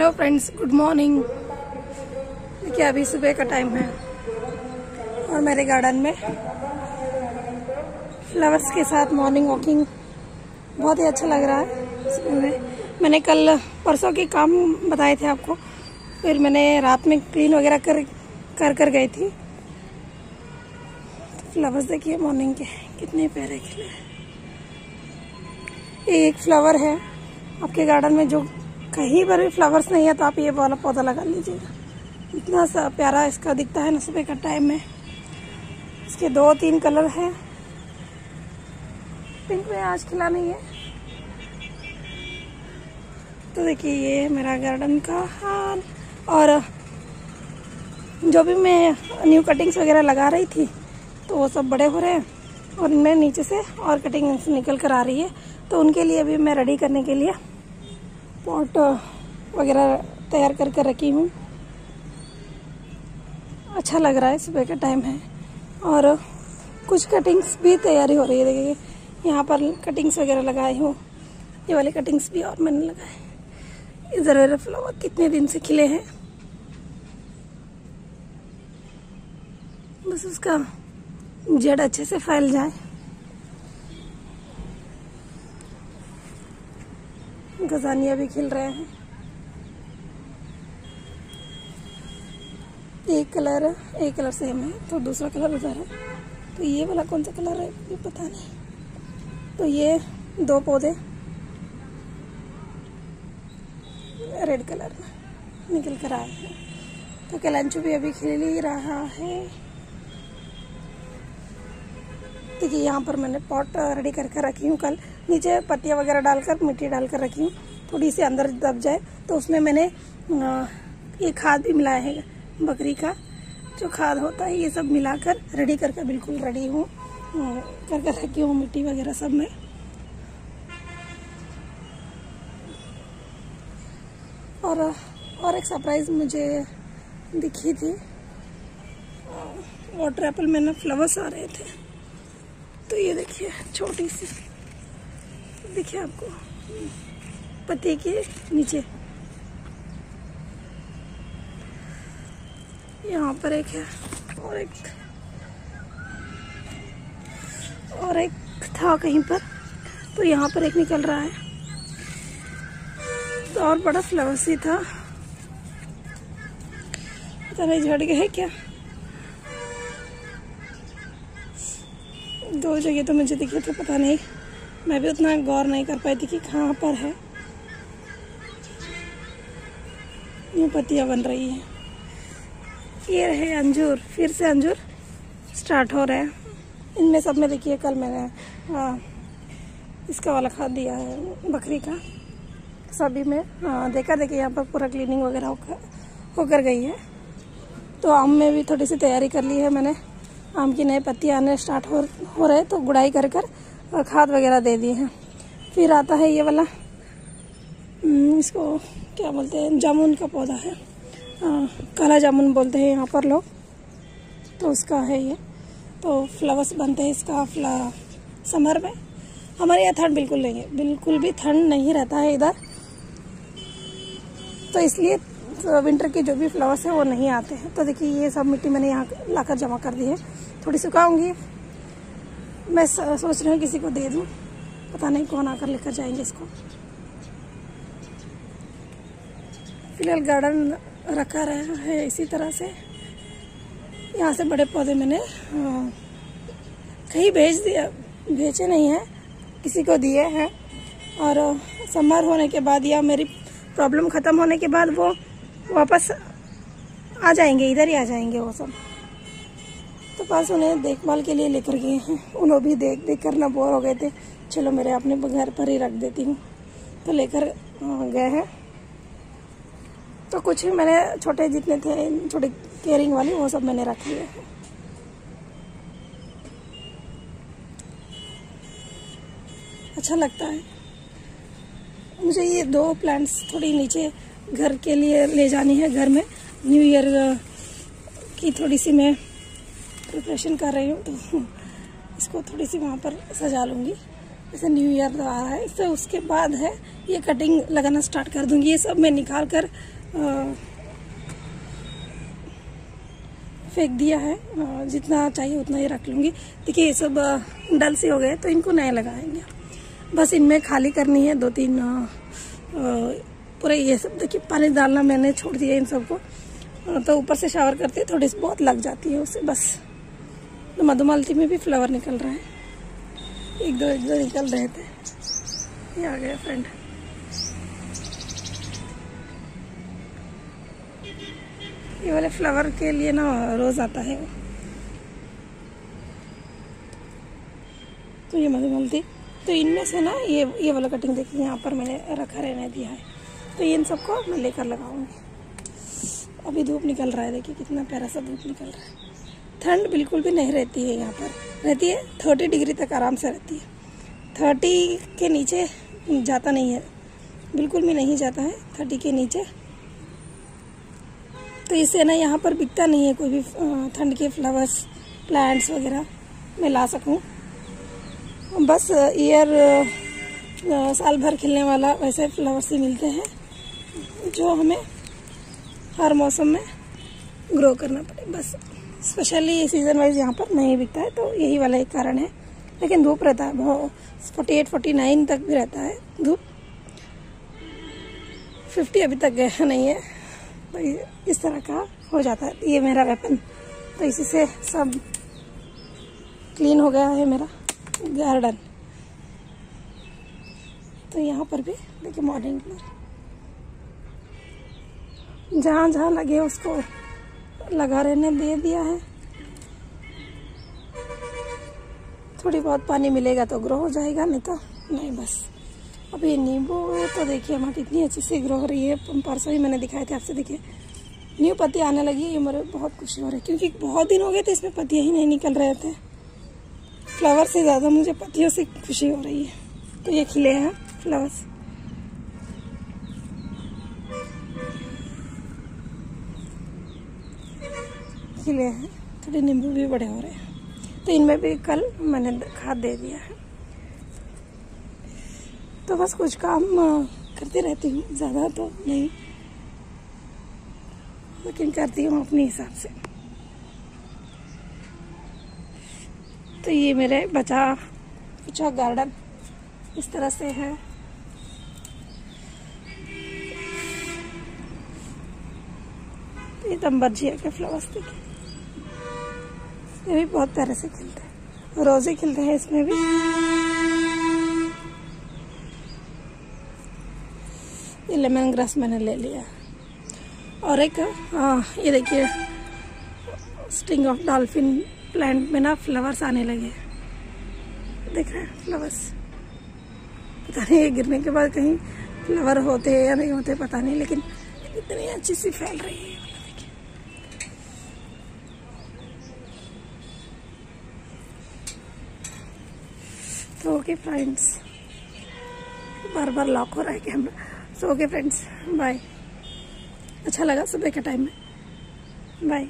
Friends, good morning. देखिए, अभी सुबह का टाइम है। और मेरे गार्डन में फ्लावर्स के साथ मॉर्निंग वॉकिंग बहुत ही अच्छा लग रहा है मैंने कल परसों के काम बताए थे आपको। फिर मैंने रात में क्लीन वगैरह कर कर कर गई थी। तो फ्लावर्स देखिए, मॉर्निंग के कितने प्यारे खिले ये एक फ्लावर है आपके गार्डन में जो कहीं पर भी फ्लावर्स नहीं है तो आप ये वाला पौधा लगा लीजिएगा। इतना सा प्यारा इसका दिखता है ना सुबह का टाइम में। इसके दो तीन कलर हैं। पिंक में आज खिला नहीं है। तो देखिए ये मेरा गार्डन का हाल और जो भी मैं न्यू कटिंग्स वगैरह लगा रही थी तो वो सब बड़े हो रहे हैं। और मैं नीचे से और कटिंग निकल कर आ रही है। तो उनके लिए भी मैं रेडी करने के लिए पॉट वगैरह तैयार कर कर रखी हूँ। अच्छा लग रहा है, सुबह का टाइम है। और कुछ कटिंग्स भी तैयारी हो रही है, देखिए। यहाँ पर कटिंग्स वगैरह लगाई हूँ। ये वाले कटिंग्स भी और मैंने लगाए। इधर मेरे फ्लावर कितने दिन से खिले हैं। बस उसका जड़ अच्छे से फैल जाए। गजानिया भी खिल रहे हैं। एक कलर एक कलर सेम है तो दूसरा कलर उधर है। तो ये वाला कौन सा कलर है, ये पता नहीं। तो ये दो पौधे। रेड कलर में निकल कर आए हैं। तो कैलेंचो भी अभी खिल ही रहा है। देखिए, यहाँ पर मैंने पॉट रेडी करके रखी हूँ कल। नीचे पत्तियाँ वगैरह डालकर, मिट्टी डालकर रखी हूँ। थोड़ी सी अंदर दब जाए तो उसमें मैंने ये खाद भी मिलाया है बकरी का। जो खाद होता है, ये सब मिलाकर रेडी करके बिल्कुल रेडी हूँ। करके रखी हूँ मिट्टी वगैरह सब में। और और एक सरप्राइज़ मुझे दिखी थी। वाटर एप्पल में ना फ्लावर्स आ रहे थे। तो ये देखिए, छोटी सी। देखिए आपको। पत्ते के नीचे। यहाँ पर एक है और एक और एक था कहीं पर तो यहाँ पर एक निकल रहा है। तो और बड़ा फ्लावर्स था। पता झड़ गए क्या? दो जगह तो मुझे दिखे थे, पता नहीं। मैं भी उतना गौर नहीं कर पाई थी कि कहाँ पर है। यूँ पत्तियाँ बन रही हैं। ये रहे अंजूर फिर से अंजूर स्टार्ट हो रहे हैं। इनमें सब में देखिए कल मैंने आ, इसका वाला खाद दिया है बकरी का। सभी में आ, देखा देखिए यहाँ पर पूरा क्लीनिंग वगैरह होकर होकर गई है। तो आम में भी थोड़ी सी तैयारी कर ली है मैंने। आम की नई पत्तियाँ आने स्टार्ट हो हो रहे तो गुड़ाई कर कर खाद वगैरह दे दिए हैं। फिर आता है ये वाला इसको क्या बोलते हैं जामुन का पौधा है। आ, काला जामुन बोलते हैं यहाँ पर लोग तो उसका है ये। तो फ्लावर्स बनते हैं इसका फ्ला समर में हमारे यहाँ ठंड बिल्कुल नहीं है बिल्कुल भी ठंड नहीं रहता है इधर। तो इसलिए तो विंटर के जो भी फ्लावर्स हैं वो नहीं आते हैं। तो देखिए ये सब मिट्टी मैंने यहाँ लाकर जमा कर दी है। थोड़ी सुखाऊँगी। मैं सोच रही हूँ किसी को दे दूँ। पता नहीं कौन आकर लेकर जाएँगे इसको। फ़िलहाल गार्डन रखा रहा, है इसी तरह से। यहाँ से बड़े पौधे मैंने कहीं भेज दिया, भेजे नहीं हैं। किसी को दिए हैं। और समर होने के बाद या मेरी प्रॉब्लम ख़त्म होने के बाद वो वापस आ जाएँगे, इधर ही आ जाएँगे वो सब। तो पास उन्हें देखभाल के लिए लेकर गए हैं। उन्होंने भी देख देख कर ना बोर हो गए थे। चलो मेरे अपने घर पर ही रख देती हूँ। तो लेकर गए हैं। तो कुछ ही मैंने छोटे जितने थे, छोटे केयरिंग वाले, वो सब मैंने रख लिए अच्छा लगता है। मुझे ये दो प्लांट्स थोड़ी नीचे घर के लिए ले जानी है, घर में। न्यू ईयर की थोड़ी सी मैं प्रिपरेशन कर रही हूँ तो इसको थोड़ी सी वहाँ पर सजा लूँगी। जैसे न्यू ईयर तो आ रहा है, इससे उसके बाद है, ये कटिंग लगाना स्टार्ट कर दूँगी। ये सब मैं निकाल कर फेंक दिया है जितना चाहिए उतना ही रख लूँगी। देखिए, ये सब डल से हो गए तो इनको नए लगाएँगे। बस इनमें खाली करनी है दो तीन पूरे ये सब, देखिए, पानी डालना मैंने छोड़ दिया इन सबको। तो ऊपर से शावर करते, थोड़ी सी बहुत लग जाती है उससे बस। तो मधुमालती में भी फ्लावर निकल रहा है। एक दो एक दो निकल रहे थे। ये आ गया फ्रेंड ये वाले फ्लावर के लिए ना रोज आता है। वो तो ये मधुमालती तो इनमें से ना ये ये वाला कटिंग देखिए, यहाँ पर मैंने रखा रहने दिया है। तो इन सबको मैं लेकर लगाऊँगी। अभी धूप निकल रहा है, देखिए कितना प्यारा सा धूप निकल रहा है। ठंड बिल्कुल भी नहीं रहती है यहाँ पर। रहती है, थर्टी डिग्री तक आराम से रहती है। थर्टी के नीचे जाता नहीं है। बिल्कुल भी नहीं जाता है, थर्टी के नीचे। तो इससे ना यहाँ पर बिकता नहीं है कोई भी ठंड के फ्लावर्स, प्लांट्स वगैरह मैं ला सकूँ। बस ईयर साल भर खिलने वाला वैसे फ्लावर्स ही मिलते हैं, जो हमें हर मौसम में ग्रो करना पड़े, बस। स्पेशली सीज़न वाइज यहाँ पर नहीं बिकता है तो यही वाला एक कारण है। लेकिन धूप रहता है, बहुत फोर्टी एट फोर्टी नाइन तक भी रहता है धूप। फिफ्टी अभी तक गया नहीं है तो इस तरह का हो जाता है। ये मेरा वेपन तो इसी से सब क्लीन हो गया है मेरा। गार्डन तो यहाँ पर भी, देखिए मॉर्निंग जहाँ जहाँ लगे उसको लगा रहने दे दिया है। थोड़ी बहुत पानी मिलेगा तो ग्रो हो जाएगा, नहीं तो नहीं बस। अभी नींबू तो देखिए, हमारी इतनी अच्छी से ग्रो हो रही है। परसों ही मैंने दिखाए थे आपसे, देखिए। न्यू पत्ती आने लगी, ये मेरे बहुत खुशी हो रही है, क्योंकि बहुत दिन हो गए थे इसमें पत्तियाँ ही नहीं निकल रहे थे। फ्लावर से ज़्यादा मुझे पत्तियों से खुशी हो रही है। तो ये खिले हैं फ्लावर्स खिले हैं। थोड़े नींबू भी बड़े हो रहे हैं। तो इनमें भी कल मैंने खाद दे दिया है। तो बस कुछ काम करती रहती हूँ। ज़्यादा तो नहीं। लेकिन करती हूँ अपने हिसाब से। तो ये मेरे बचा कुछ गार्डन इस तरह से है। ये तंबरजिया के फ्लावर्स देखिए ये भी बहुत प्यारे से खिलते हैं। रोज़े खिलते हैं इसमें भी। ये लेमन ग्रास मैंने ले लिया। और एक हाँ ये देखिए, स्टिंग ऑफ़ डॉल्फिन प्लांट में ना फ्लावर्स आने लगे देख रहे हैं, फ्लावर्स। पता नहीं, ये गिरने के बाद कहीं फ्लावर होते हैं या नहीं होते, पता नहीं, लेकिन इतनी अच्छी सी फैल रही है। तो ओके फ्रेंड्स। बार बार लॉक हो रहा है camera. So okay friends, bye. अच्छा लगा सुबह के टाइम में। बाय।